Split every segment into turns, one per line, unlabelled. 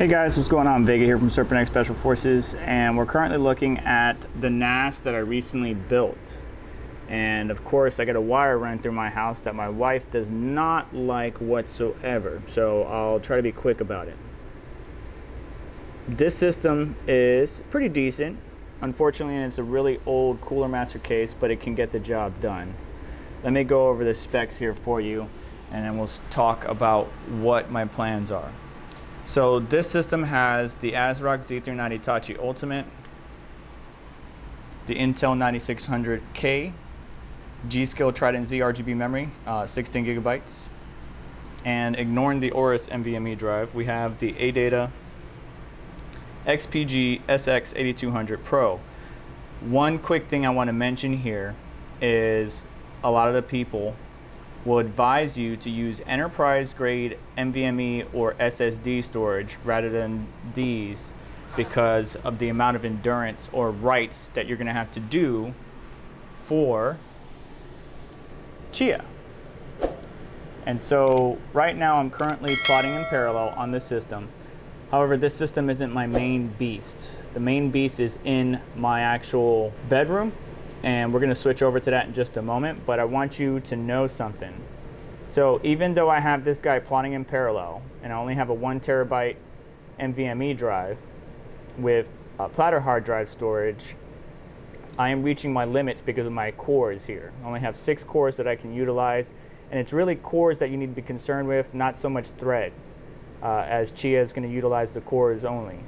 Hey guys, what's going on? Vega here from Serpent X Special Forces, and we're currently looking at the NAS that I recently built. And of course, I got a wire run through my house that my wife does not like whatsoever, so I'll try to be quick about it. This system is pretty decent. Unfortunately, it's a really old Cooler Master case, but it can get the job done. Let me go over the specs here for you, and then we'll talk about what my plans are. So this system has the ASRock Z390 Taichi Ultimate, the Intel 9600K, G.Skill Trident Z RGB memory, uh, 16 gigabytes, and ignoring the Aorus NVMe drive, we have the ADATA XPG SX8200 Pro. One quick thing I want to mention here is a lot of the people will advise you to use enterprise grade NVMe or SSD storage rather than these because of the amount of endurance or writes that you're going to have to do for Chia. And so right now I'm currently plotting in parallel on this system. However, this system isn't my main beast. The main beast is in my actual bedroom and we're going to switch over to that in just a moment, but I want you to know something. So even though I have this guy plotting in parallel, and I only have a one terabyte NVMe drive with platter hard drive storage, I am reaching my limits because of my cores here. I only have six cores that I can utilize, and it's really cores that you need to be concerned with, not so much threads, uh, as Chia is going to utilize the cores only.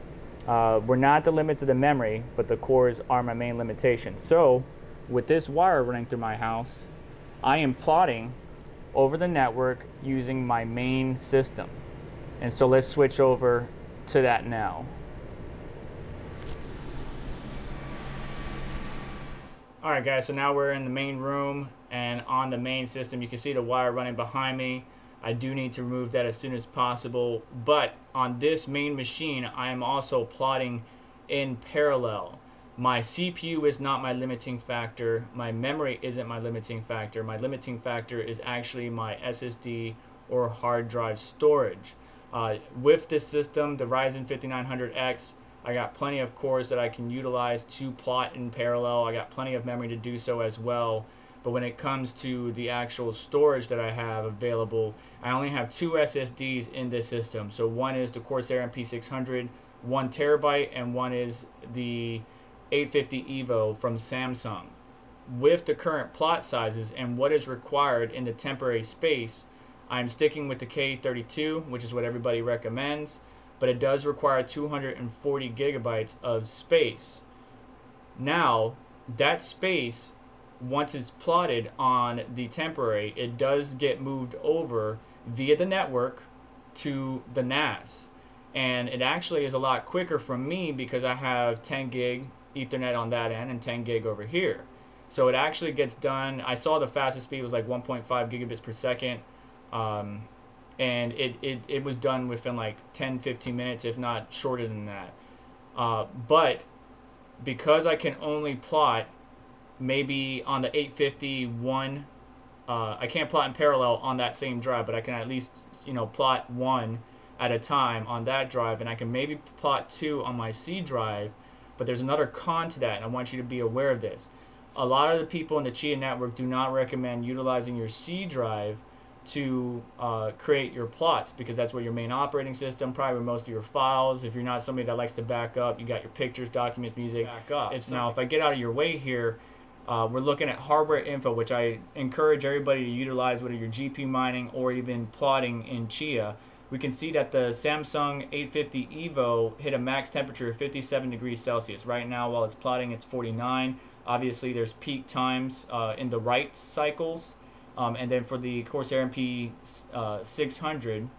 Uh, we're not the limits of the memory, but the cores are my main limitation. So with this wire running through my house, I am plotting over the network using my main system. And so let's switch over to that now. All right guys, so now we're in the main room and on the main system, you can see the wire running behind me. I do need to remove that as soon as possible. But on this main machine, I am also plotting in parallel. My CPU is not my limiting factor. My memory isn't my limiting factor. My limiting factor is actually my SSD or hard drive storage. Uh, with this system, the Ryzen 5900X, I got plenty of cores that I can utilize to plot in parallel. I got plenty of memory to do so as well. But when it comes to the actual storage that I have available, I only have two SSDs in this system. So one is the Corsair MP600, one terabyte, and one is the 850 EVO from Samsung. With the current plot sizes and what is required in the temporary space, I'm sticking with the K32, which is what everybody recommends, but it does require 240 gigabytes of space. Now, that space, once it's plotted on the temporary, it does get moved over via the network to the NAS. And it actually is a lot quicker for me because I have 10 gig Ethernet on that end and 10 gig over here. So it actually gets done. I saw the fastest speed was like 1.5 gigabits per second. Um, and it, it, it was done within like 10, 15 minutes, if not shorter than that. Uh, but because I can only plot maybe on the 851, uh, I can't plot in parallel on that same drive, but I can at least, you know, plot one at a time on that drive, and I can maybe plot two on my C drive, but there's another con to that, and I want you to be aware of this. A lot of the people in the Chia network do not recommend utilizing your C drive to uh, create your plots because that's where your main operating system, probably where most of your files. If you're not somebody that likes to back up, you got your pictures, documents, music. Back up. It's now if I get out of your way here, uh, we're looking at hardware info, which I encourage everybody to utilize, whether you're GPU mining or even plotting in Chia we can see that the Samsung 850 EVO hit a max temperature of 57 degrees Celsius. Right now, while it's plotting, it's 49. Obviously, there's peak times uh, in the write cycles. Um, and then for the Corsair MP uh, 600,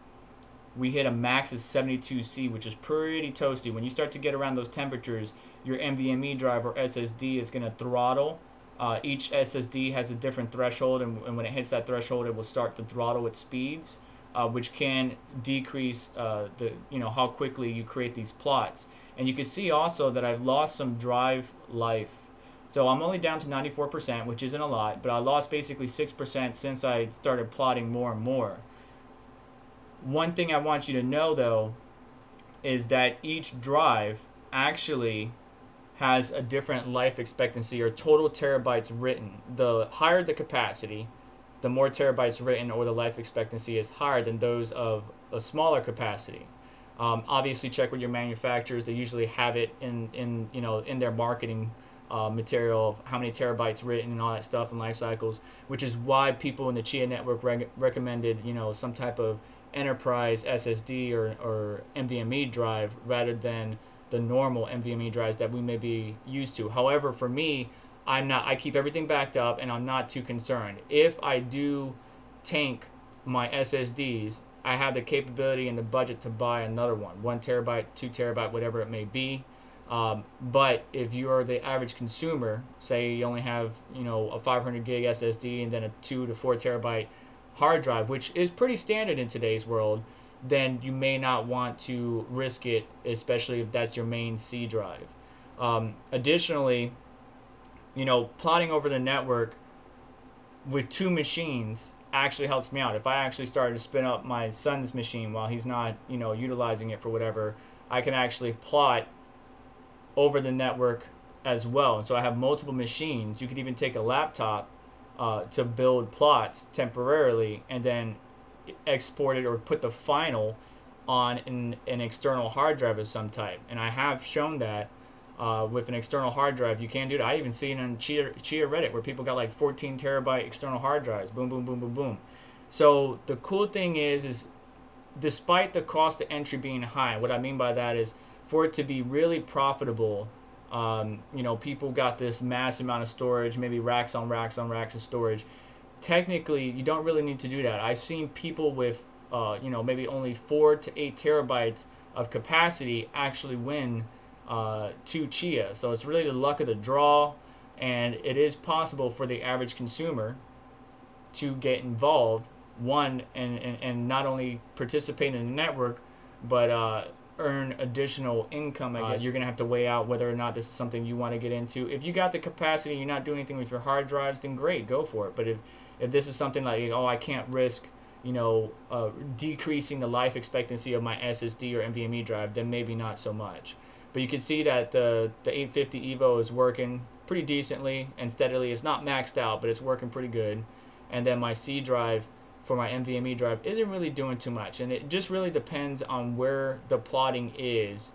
we hit a max of 72C, which is pretty toasty. When you start to get around those temperatures, your NVMe drive or SSD is going to throttle. Uh, each SSD has a different threshold, and, and when it hits that threshold, it will start to throttle its speeds uh, which can decrease uh, the you know how quickly you create these plots. And you can see also that I've lost some drive life. So I'm only down to 94%, which isn't a lot, but I lost basically 6% since I started plotting more and more. One thing I want you to know though is that each drive actually has a different life expectancy or total terabytes written. The higher the capacity, the more terabytes written or the life expectancy is higher than those of a smaller capacity. Um, obviously, check with your manufacturers. They usually have it in, in you know in their marketing uh, material of how many terabytes written and all that stuff and life cycles, which is why people in the Chia network reg- recommended you know some type of enterprise SSD or, or NVMe drive rather than the normal NVMe drives that we may be used to. However, for me, I'm not. I keep everything backed up, and I'm not too concerned. If I do tank my SSDs, I have the capability and the budget to buy another one, one terabyte, two terabyte, whatever it may be. Um, but if you are the average consumer, say you only have you know a 500 gig SSD and then a two to four terabyte hard drive, which is pretty standard in today's world, then you may not want to risk it, especially if that's your main C drive. Um, additionally, you know, plotting over the network with two machines actually helps me out. If I actually started to spin up my son's machine while he's not, you know, utilizing it for whatever, I can actually plot over the network as well. And so I have multiple machines. You could even take a laptop uh, to build plots temporarily and then export it or put the final on an, an external hard drive of some type. And I have shown that uh, with an external hard drive, you can do it. I even seen on Chia, Chia Reddit where people got like 14 terabyte external hard drives. Boom, boom, boom, boom, boom. So the cool thing is, is despite the cost of entry being high, what I mean by that is for it to be really profitable, um, you know, people got this mass amount of storage, maybe racks on racks on racks of storage. Technically, you don't really need to do that. I've seen people with, uh, you know, maybe only four to eight terabytes of capacity actually win uh, to Chia. So it's really the luck of the draw, and it is possible for the average consumer to get involved. One and, and, and not only participate in the network, but uh, earn additional income. I guess uh, you're gonna have to weigh out whether or not this is something you want to get into. If you got the capacity, you're not doing anything with your hard drives, then great, go for it. But if if this is something like oh I can't risk you know uh, decreasing the life expectancy of my SSD or NVMe drive, then maybe not so much. But you can see that the, the 850 EVO is working pretty decently and steadily. It's not maxed out, but it's working pretty good. And then my C drive for my NVMe drive isn't really doing too much. And it just really depends on where the plotting is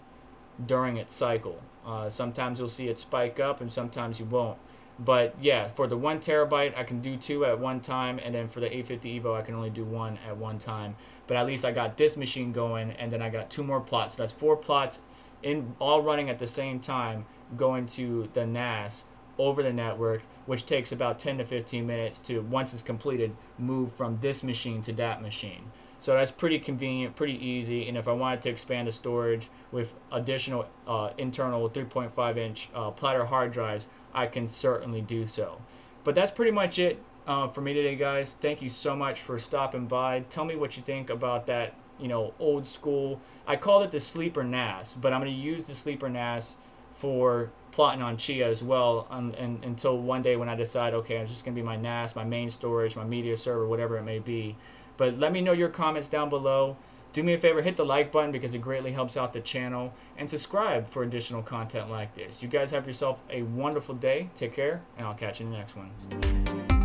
during its cycle. Uh, sometimes you'll see it spike up and sometimes you won't. But yeah, for the one terabyte, I can do two at one time, and then for the 850 Evo, I can only do one at one time. But at least I got this machine going, and then I got two more plots. So that's four plots in all running at the same time going to the NAS over the network, which takes about 10 to 15 minutes to, once it's completed, move from this machine to that machine. So that's pretty convenient, pretty easy. And if I wanted to expand the storage with additional uh, internal 3.5 inch uh, platter hard drives, I can certainly do so. But that's pretty much it uh, for me today, guys. Thank you so much for stopping by. Tell me what you think about that you know, old school. I called it the sleeper NAS, but I'm going to use the sleeper NAS for plotting on Chia as well um, and, until one day when I decide, okay, it's just going to be my NAS, my main storage, my media server, whatever it may be. But let me know your comments down below. Do me a favor, hit the like button because it greatly helps out the channel. And subscribe for additional content like this. You guys have yourself a wonderful day. Take care, and I'll catch you in the next one.